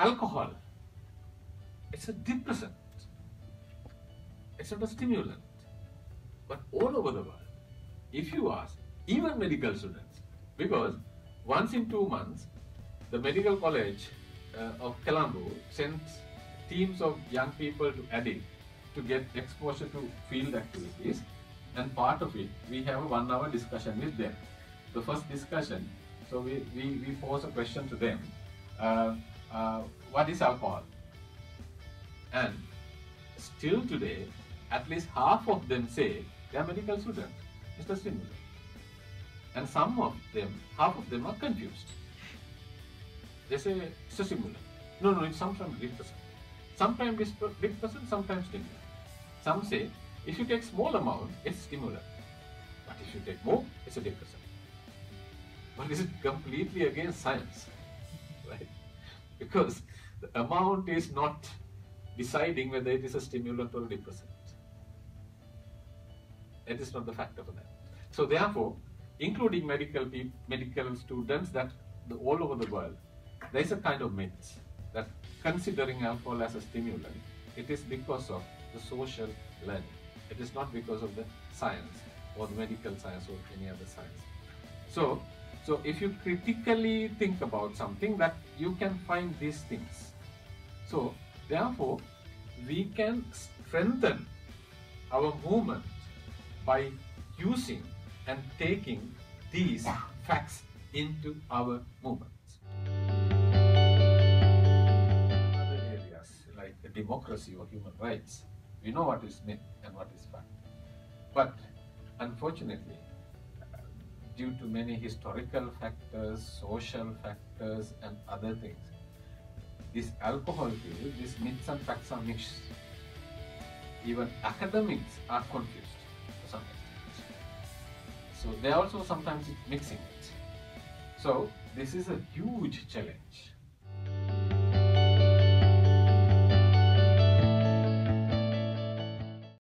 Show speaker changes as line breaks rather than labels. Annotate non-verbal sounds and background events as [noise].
alcohol, it's a depressant. It's not a stimulant. But all over the world, if you ask, even medical students, because once in two months, the medical college uh, of Colombo sends teams of young people to ADIC to get exposure to field activities and part of it we have a one hour discussion with them. The first discussion, so we, we, we pose a question to them, uh, uh, what is alcohol? And still today, at least half of them say they are medical students. It's a stimulant. And some of them, half of them are confused. They say it's a stimulant. No, no, it's sometimes depressant. Sometimes depressant, sometimes stimulant. Some say if you take small amount, it's stimulant. But if you take more, it's a depressant. But this is completely against science, [laughs] right? Because the amount is not deciding whether it is a stimulant or a depressant. It is not the factor for that. So therefore, including medical medical students that the, all over the world, there is a kind of myth that considering alcohol as a stimulant, it is because of the social learning. It is not because of the science or the medical science or any other science. So, so if you critically think about something that you can find these things. So therefore, we can strengthen our movement by using and taking these facts into our movements. Other areas like democracy or human rights, we know what is myth and what is fact. But unfortunately, due to many historical factors, social factors, and other things, this alcohol field, this myths and facts are mixed. Even academics are confused to some extent. So they also sometimes mixing it. So this is a huge challenge